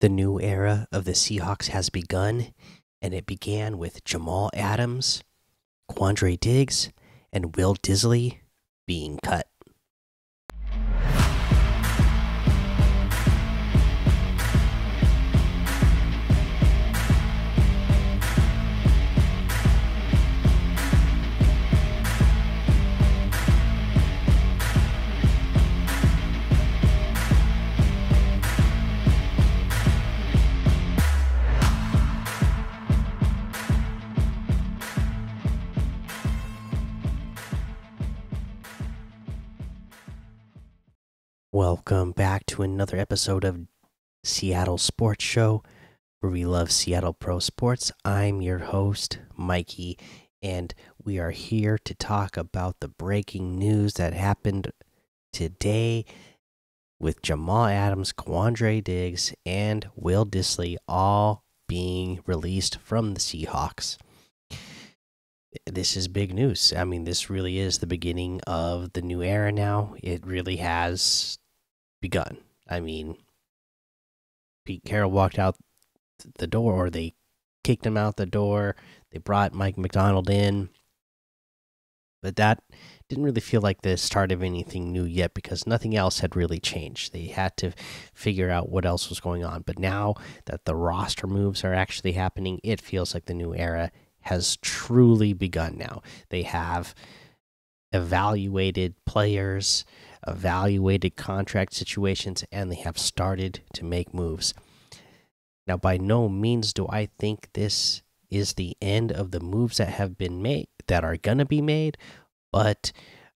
The new era of the Seahawks has begun, and it began with Jamal Adams, Quandre Diggs, and Will Dissly being cut. Welcome back to another episode of Seattle Sports Show, where we love Seattle Pro Sports. I'm your host, Mikey, and we are here to talk about the breaking news that happened today with Jamal Adams, Quandre Diggs, and Will Dissly all being released from the Seahawks. This is big news. I mean, this really is the beginning of the new era now. It really has begun. I mean, Pete Carroll walked out the door, or they kicked him out the door. They brought Mike Macdonald in, but that didn't really feel like the start of anything new yet because nothing else had really changed. They had to figure out what else was going on. But now that the roster moves are actually happening, it feels like the new era has truly begun now. They have evaluated players evaluated contract situations and they have started to make moves. Now, by no means do I think this is the end of the moves that have been made that are going to be made, but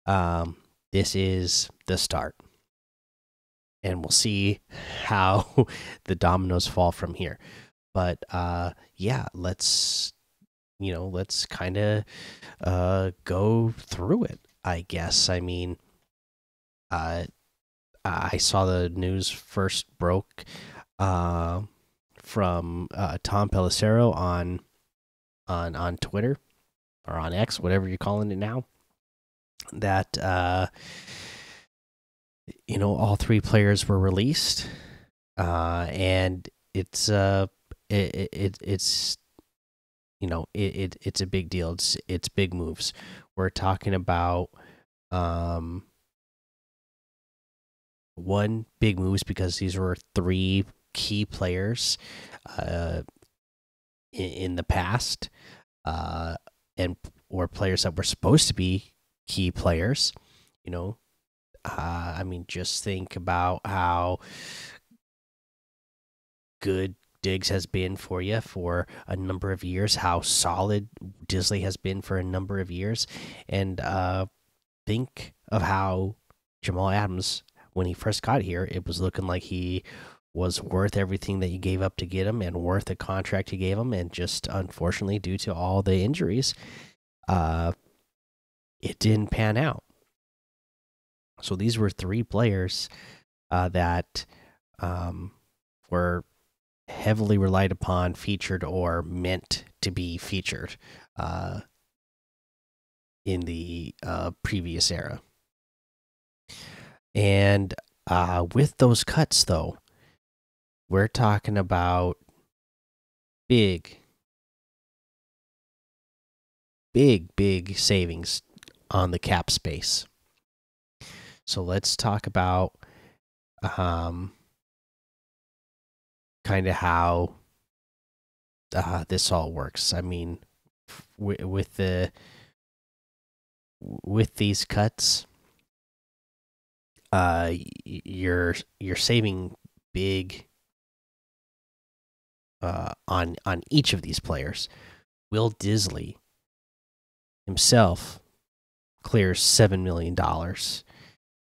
um, this is the start. And we'll see how the dominoes fall from here. But uh, yeah, let's you know, let's kind of uh, go through it. I guess. I mean, uh, I saw the news first broke uh, from uh, Tom Pelissero on on on Twitter or on X, whatever you're calling it now. That uh, you know all three players were released, uh, and it's uh it, it it's you know it, it it's a big deal. It's it's big moves. We're talking about um one big moves because these were three key players uh, in, the past, uh, and or players that were supposed to be key players. You know, uh, I mean, just think about how good Diggs has been for you for a number of years, how solid Dissly has been for a number of years, and uh, think of how Jamal Adams when he first got here, it was looking like he was worth everything that you gave up to get him and worth the contract you gave him. And just unfortunately, due to all the injuries, uh, it didn't pan out. So these were three players uh, that um, were heavily relied upon, featured, or meant to be featured uh, in the uh, previous era. And uh, with those cuts, though, we're talking about big, big, big savings on the cap space. So let's talk about um, kind of how uh, this all works. I mean, with the with these cuts, uh, you're you're saving big uh, on on each of these players. Will Dissly himself clears seven million dollars.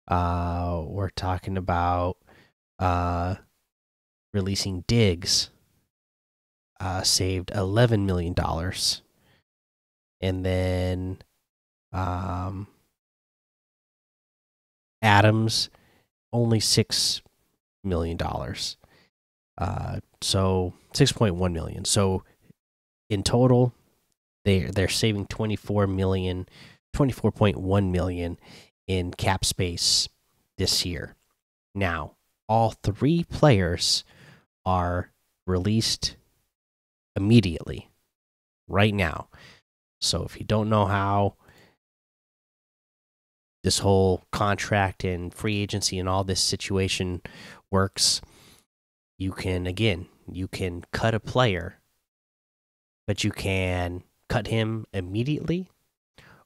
Uh, we're talking about uh, releasing Diggs. Uh, saved eleven million dollars, and then um, Adams only six million dollars. Uh, so six point one million. So in total, they they're saving twenty four million, twenty four point one million in cap space this year. Now, all three players are released immediately, right now. So if you don't know how this whole contract and free agency and all this situation works, you can, again, you can cut a player, but you can cut him immediately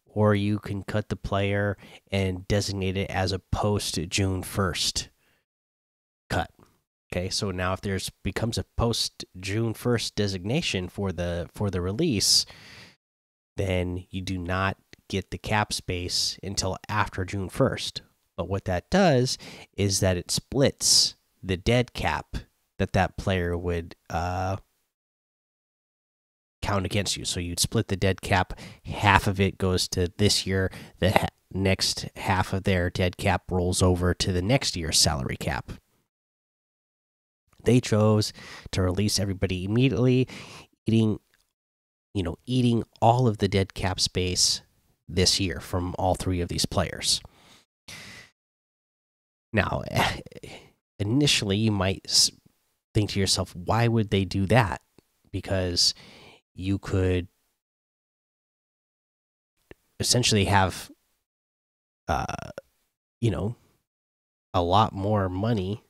or you can cut the player and designate it as a post June 1st cut. Okay, so now if there's becomes a post June 1st designation for the for the release, then you do not get the cap space until after June 1st. But what that does is that it splits the dead cap that that player would uh, count against you. So you'd split the dead cap. Half of it goes to this year. The ha next half of their dead cap rolls over to the next year's salary cap. They chose to release everybody immediately, eating, you know, eating all of the dead cap space this year from all three of these players. Now, initially, you might think to yourself, why would they do that? Because you could essentially have, uh, you know, a lot more money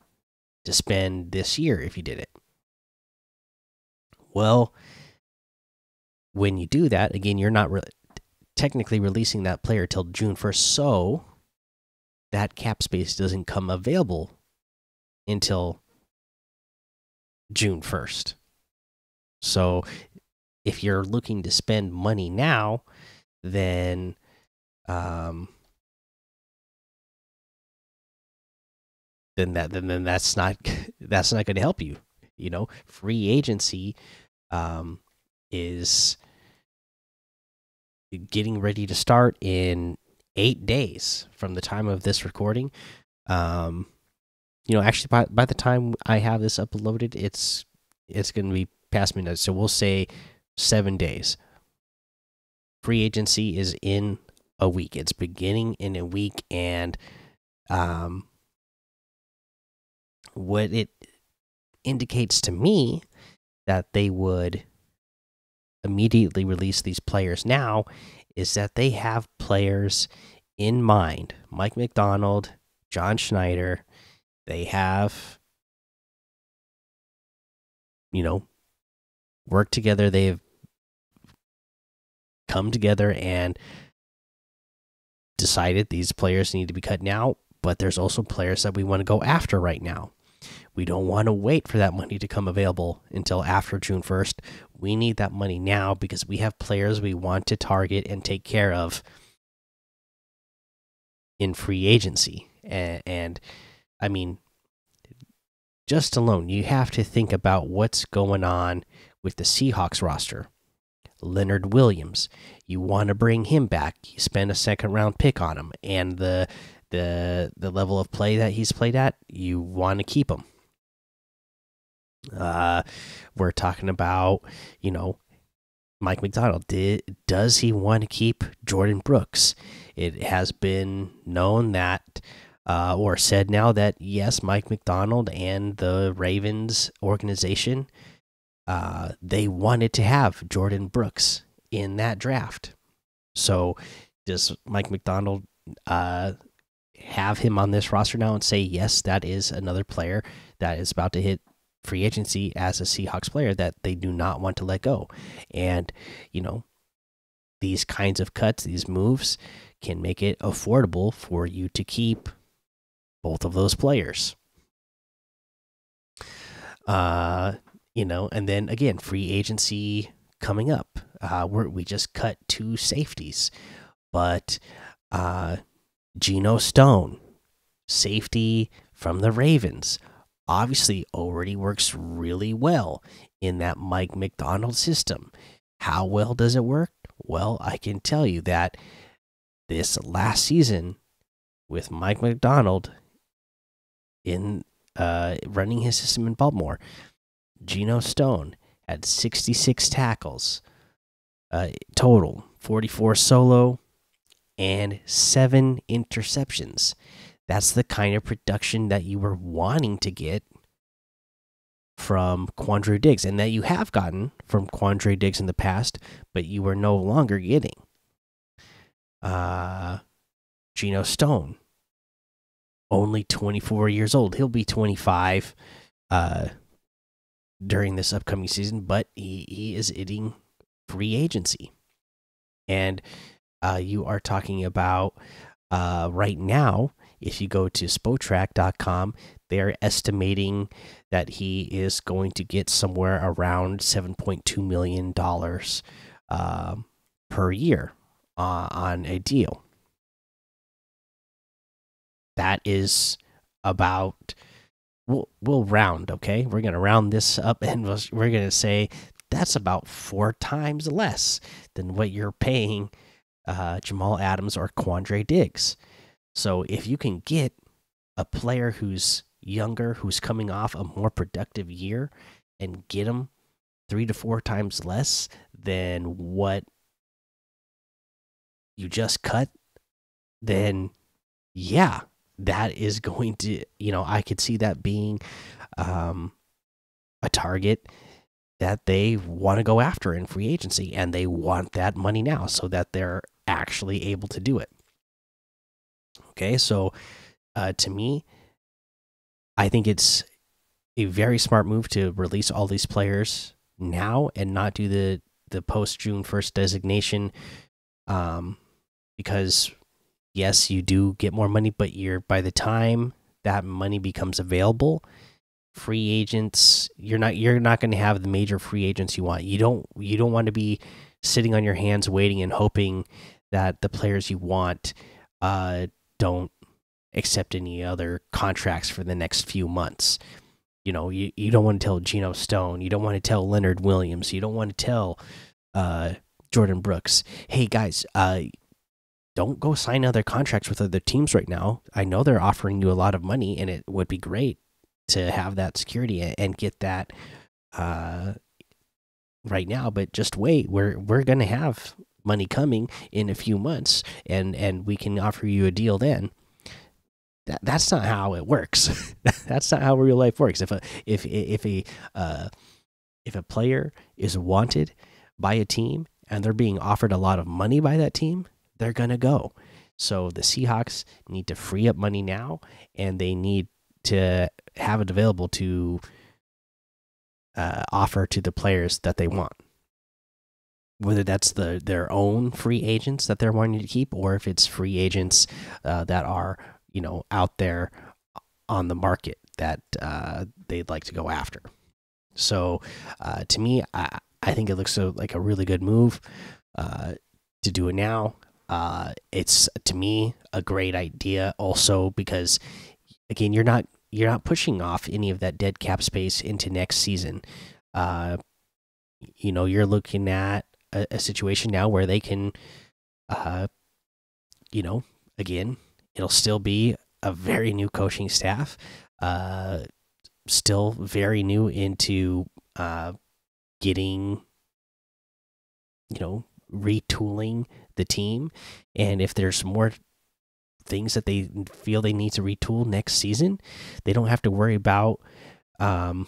to spend this year if you did it. Well, when you do that, again, you're not re technically releasing that player till June 1st, so that cap space doesn't come available until June 1st. So if you're looking to spend money now, then um, then that then, then that's not that's not going to help you. You know, free agency um, is getting ready to start in eight days from the time of this recording. Um, you know, actually, by by the time I have this uploaded, it's it's going to be past midnight. So we'll say seven days. Free agency is in a week. It's beginning in a week, and um, what it indicates to me that they would immediately release these players now is that they have players in mind. Mike Macdonald, John Schneider, they have you know worked together. They've come together and decided these players need to be cut now, but there's also players that we want to go after right now. We don't want to wait for that money to come available until after June 1st. We need that money now because we have players we want to target and take care of in free agency. And, and I mean, just alone, you have to think about what's going on with the Seahawks roster. Leonard Williams, you want to bring him back. You spend a second round pick on him, and the the the level of play that he's played at, you want to keep him. Uh, we're talking about, you know, Mike Macdonald. Did does he want to keep Jordyn Brooks? It has been known that, uh, or said now that yes, Mike Macdonald and the Ravens organization, uh, they wanted to have Jordyn Brooks in that draft. So does Mike Macdonald uh, have him on this roster now and say yes, that is another player that is about to hit free agency as a Seahawks player that they do not want to let go. And, you know, these kinds of cuts, these moves can make it affordable for you to keep both of those players. Uh, you know, and then again, free agency coming up. Uh, we we just cut two safeties, but uh, Geno Stone, safety from the Ravens, obviously already works really well in that Mike Macdonald system. How well does it work? Well, I can tell you that this last season with Mike Macdonald in uh, running his system in Baltimore, Geno Stone had 66 tackles uh, total, 44 solo, and seven interceptions. That's the kind of production that you were wanting to get from Quandre Diggs and that you have gotten from Quandre Diggs in the past, but you were no longer getting. Uh, Geno Stone, only 24 years old. He'll be 25 uh, during this upcoming season, but he, he is hitting free agency. And uh, you are talking about uh, right now, if you go to spotrac.com, they're estimating that he is going to get somewhere around $7.2 million uh, per year uh, on a deal. That is about we'll we'll round okay we're gonna round this up and we're gonna say that's about four times less than what you're paying uh, Jamal Adams or Quandre Diggs. So if you can get a player who's younger, who's coming off a more productive year, and get him three to four times less than what you just cut, then yeah, that is going to, you know, I could see that being um, a target that they want to go after in free agency and they want that money now so that they're actually able to do it. Okay, so uh, to me, I think it's a very smart move to release all these players now and not do the the post June first designation, um, because yes, you do get more money, but you're by the time that money becomes available, free agents you're not you're not going to have the major free agents you want. You don't you don't want to be sitting on your hands waiting and hoping that the players you want uh, don't accept any other contracts for the next few months. You know, you, you don't want to tell Geno Stone, you don't want to tell Leonard Williams, you don't want to tell uh, Jordyn Brooks, hey guys, uh, don't go sign other contracts with other teams right now. I know they're offering you a lot of money, and it would be great to have that security and get that uh, right now. But just wait, we're we're gonna have money coming in a few months, and and we can offer you a deal then. That that's not how it works. that's not how real life works. If a if if a uh, if a player is wanted by a team and they're being offered a lot of money by that team, they're going to go. So the Seahawks need to free up money now, and they need to have it available to uh, offer to the players that they want. Whether that's the their own free agents that they're wanting to keep, or if it's free agents uh, that are you know out there on the market that uh, they'd like to go after. So uh, to me, I, I think it looks like a really good move uh, to do it now. Uh, it's to me a great idea also because again you're not you're not pushing off any of that dead cap space into next season. Uh, you know you're looking at a, a situation now where they can, uh, you know, again it'll still be a very new coaching staff, uh, still very new into uh, getting, you know, retooling the team. And if there's more things that they feel they need to retool next season, they don't have to worry about um,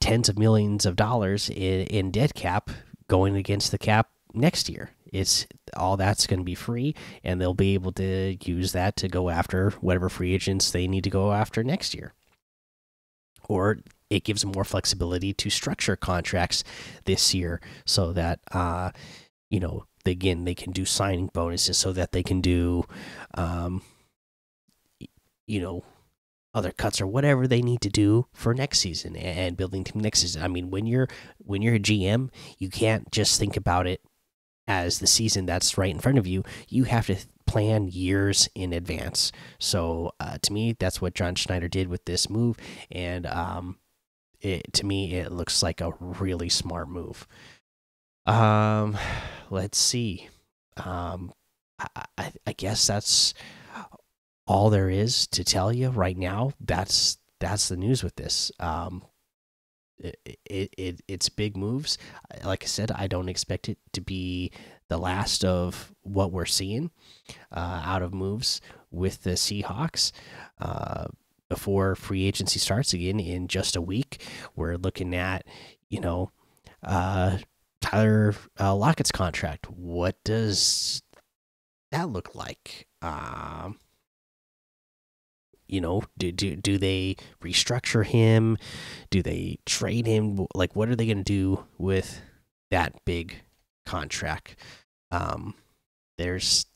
tens of millions of dollars in, in dead cap going against the cap next year. It's all that's going to be free, and they'll be able to use that to go after whatever free agents they need to go after next year. Or it gives more flexibility to structure contracts this year so that uh, you know again they can do signing bonuses so that they can do um, you know other cuts or whatever they need to do for next season and building team next season. I mean, when you're when you're a GM, you can't just think about it as the season that's right in front of you. You have to plan years in advance. So uh, to me, that's what John Schneider did with this move, and um, it, to me, it looks like a really smart move. Um, let's see. Um, I, I, I guess that's all there is to tell you right now. That's that's the news with this. Um, it, it, it it's big moves. Like I said, I don't expect it to be the last of what we're seeing uh, out of moves with the Seahawks. Uh, before free agency starts again in just a week. We're looking at, you know, uh, Tyler uh, Lockett's contract. What does that look like? Um, you know, do do do they restructure him? Do they trade him? Like, what are they going to do with that big contract? Um, there's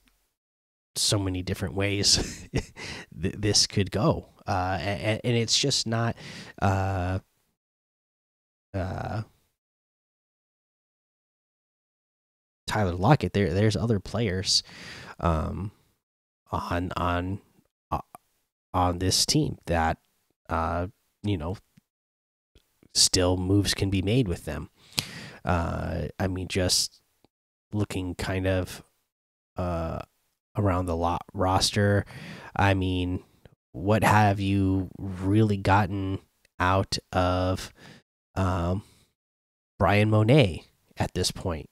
so many different ways th this could go, uh, and, and, it's just not. Uh, uh, Tyler Lockett. There, there's other players, um, on on on this team that, uh, you know, still moves can be made with them. Uh, I mean, just looking kind of, uh, around the lot roster. I mean, what have you really gotten out of, um, Bryan Mone at this point?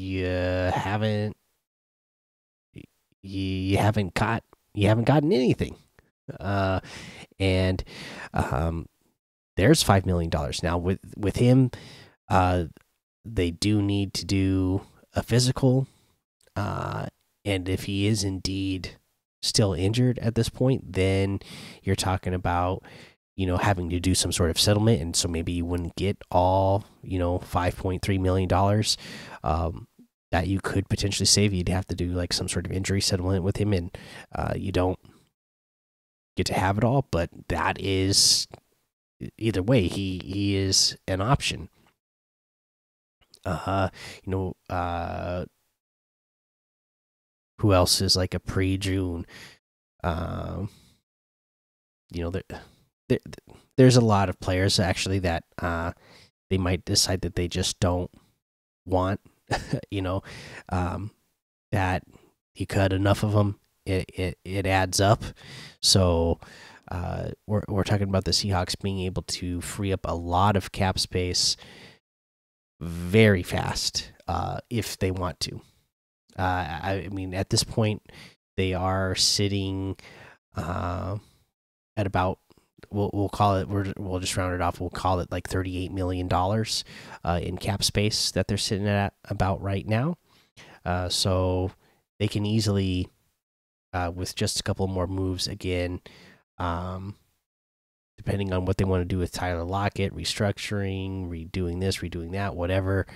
you haven't you haven't got you haven't gotten anything uh and um there's five million dollars. Now with with him uh they do need to do a physical uh and if he is indeed still injured at this point then you're talking about you know having to do some sort of settlement. And so maybe you wouldn't get all you know 5.3 million dollars um that you could potentially save. You'd have to do like some sort of injury settlement with him, and uh, you don't get to have it all. But that is either way, he he is an option. Uh, you know, uh, who else is like a pre June? Um, you know, there, there, there's a lot of players actually that uh, they might decide that they just don't want you know, um, that you cut enough of them, it it, it adds up. So uh, we're we're talking about the Seahawks being able to free up a lot of cap space very fast uh, if they want to. Uh, I, I, mean, at this point, they are sitting uh, at about we'll we'll call it we will just round it off. We'll call it like thirty eight million dollars uh, in cap space that they're sitting at about right now. Uh, so they can easily, uh, with just a couple more moves again, um, depending on what they want to do with Tyler Lockett, restructuring, redoing this, redoing that, whatever,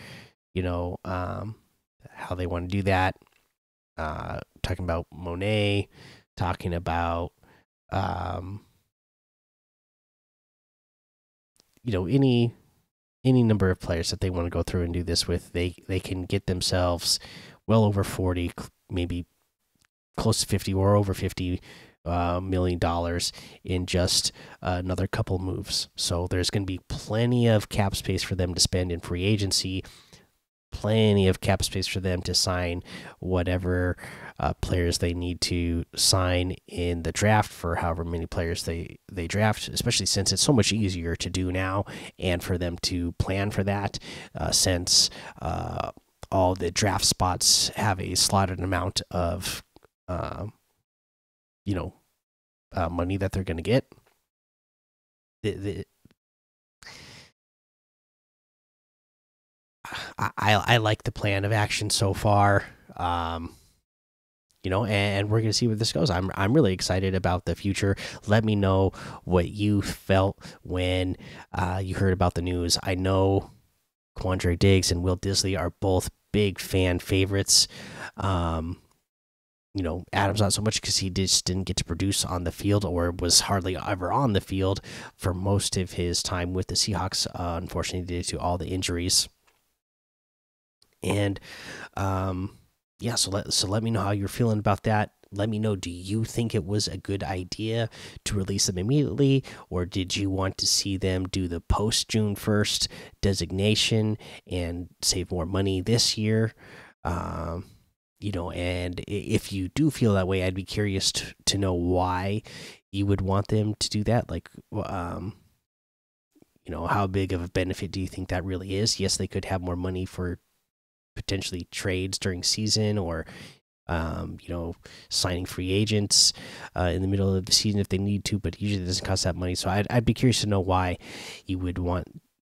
you know, um, how they want to do that. Uh, talking about Mone, talking about um, you know any any number of players that they want to go through and do this with, they they can get themselves well over forty, maybe close to fifty or over fifty uh, million dollars in just uh, another couple moves. So there's going to be plenty of cap space for them to spend in free agency plenty of cap space for them to sign whatever uh, players they need to sign in the draft for however many players they they draft. Especially since it's so much easier to do now, and for them to plan for that, uh, since uh, all the draft spots have a slotted amount of, um, you know, uh, money that they're going to get. The, the, I, I like the plan of action so far. Um, you know, and we're gonna see where this goes. I'm I'm really excited about the future. Let me know what you felt when uh, you heard about the news. I know Quandre Diggs and Will Dissly are both big fan favorites. Um, you know, Adams not so much because he just didn't get to produce on the field or was hardly ever on the field for most of his time with the Seahawks. Uh, unfortunately, due to all the injuries and um, yeah, so let so let me know how you're feeling about that. Let me know. Do you think it was a good idea to release them immediately, or did you want to see them do the post June first designation and save more money this year? Um, you know, and if you do feel that way, I'd be curious to, to know why you would want them to do that. Like, um, you know, how big of a benefit do you think that really is? Yes, they could have more money for potentially trades during season or um, you know, signing free agents uh, in the middle of the season if they need to, but usually it doesn't cost that money. So I'd, I'd be curious to know why you would want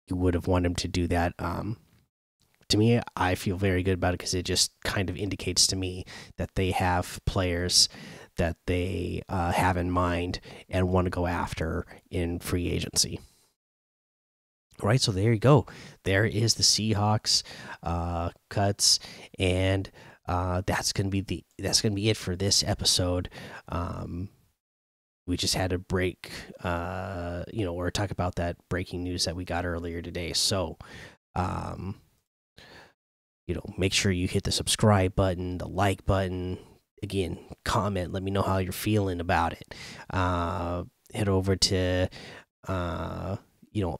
you would have wanted him to do that. Um, to me, I feel very good about it because it just kind of indicates to me that they have players that they uh, have in mind and want to go after in free agency. All right, so there you go. There is the Seahawks uh, cuts, and uh, that's gonna be the that's gonna be it for this episode. Um, we just had a break, uh, you know, or talk about that breaking news that we got earlier today. So, um, you know, make sure you hit the subscribe button, the like button. Again, comment. Let me know how you're feeling about it. Uh, head over to, uh, you know,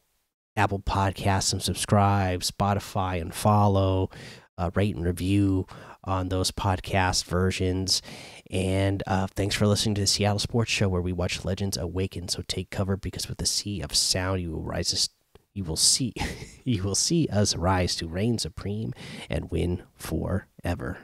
Apple Podcasts and subscribe, Spotify and follow, uh, rate and review on those podcast versions. And uh, thanks for listening to the Seattle Sports Show, where we watch legends awaken. So take cover, because with the sea of sound, you will rise. You will see, you will see us rise to reign supreme and win forever.